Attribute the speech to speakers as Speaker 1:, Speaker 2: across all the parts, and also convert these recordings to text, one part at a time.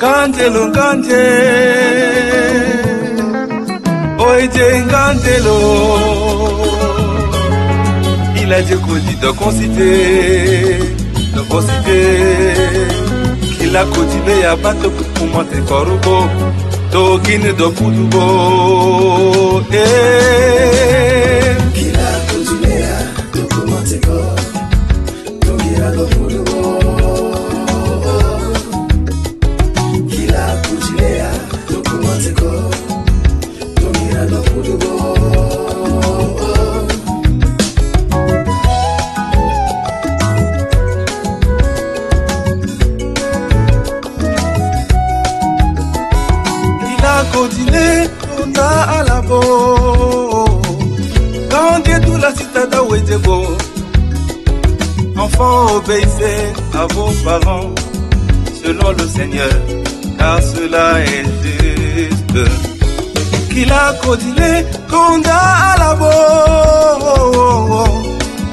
Speaker 1: Ngandelo, ngande. Oye, ngandelo. Il a dit qu'on dit de conciter, de conciter. Qu'il a cultivé à battre pour monter corbeau. Tokine do kutubo. Eh.
Speaker 2: Kila kujilea dokumatiko Tungira dokudugo Kila
Speaker 1: Enfants, obéissez à vos parents, selon le Seigneur, car cela est juste. kila kodile konda alabo.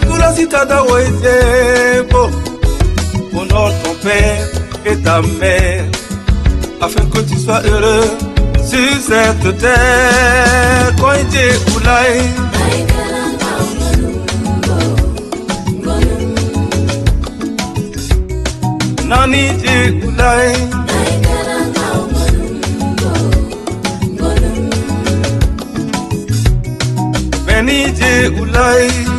Speaker 1: Tula citadin oezebo honore ton père et ta mère afin que tu sois heureux sur cette terre. Koite kulai nani
Speaker 2: te kulai 你的无奈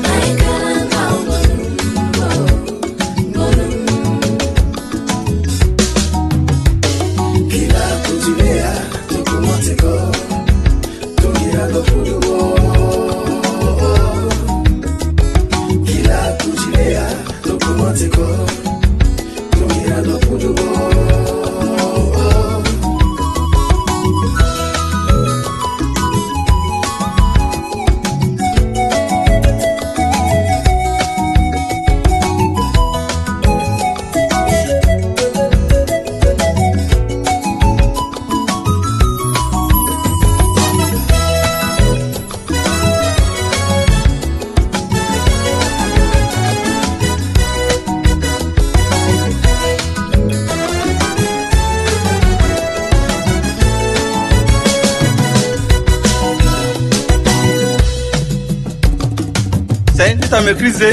Speaker 1: Sen tame krize,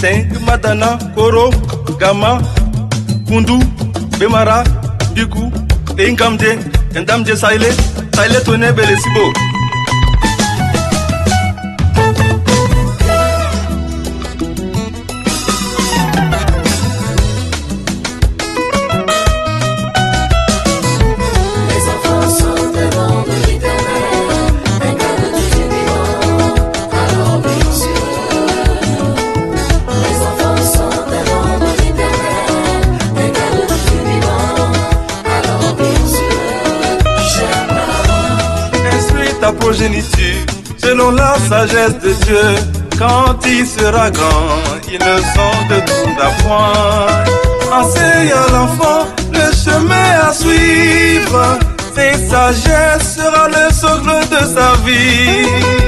Speaker 1: sen madana, koro, gama, kundu, bemara, diku, engamde, endamde saile, saile tone belesibo. Progéniture selon la sagesse de Dieu. Quand il sera grand, ils ne sont de tout d'appoint. Enseigne à l'enfant le chemin à suivre. Ses sagesse sera le socle de sa vie.